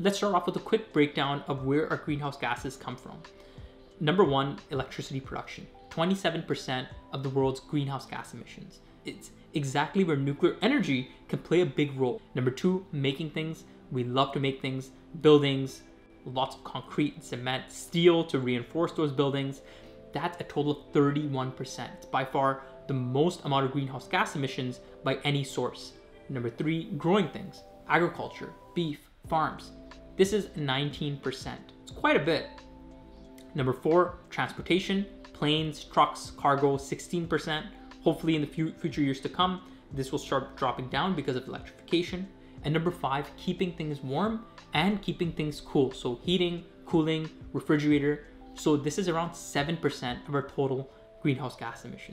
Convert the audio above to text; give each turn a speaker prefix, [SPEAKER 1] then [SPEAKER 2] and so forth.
[SPEAKER 1] Let's start off with a quick breakdown of where our greenhouse gases come from. Number one, electricity production. 27% of the world's greenhouse gas emissions. It's exactly where nuclear energy can play a big role. Number two, making things. We love to make things, buildings, lots of concrete, cement, steel to reinforce those buildings. That's a total of 31%. It's by far the most amount of greenhouse gas emissions by any source. Number three, growing things, agriculture, beef, farms. This is 19%. It's quite a bit. Number four, transportation, planes, trucks, cargo, 16%. Hopefully in the future years to come, this will start dropping down because of electrification. And number five, keeping things warm and keeping things cool. So heating, cooling, refrigerator. So this is around 7% of our total greenhouse gas emissions.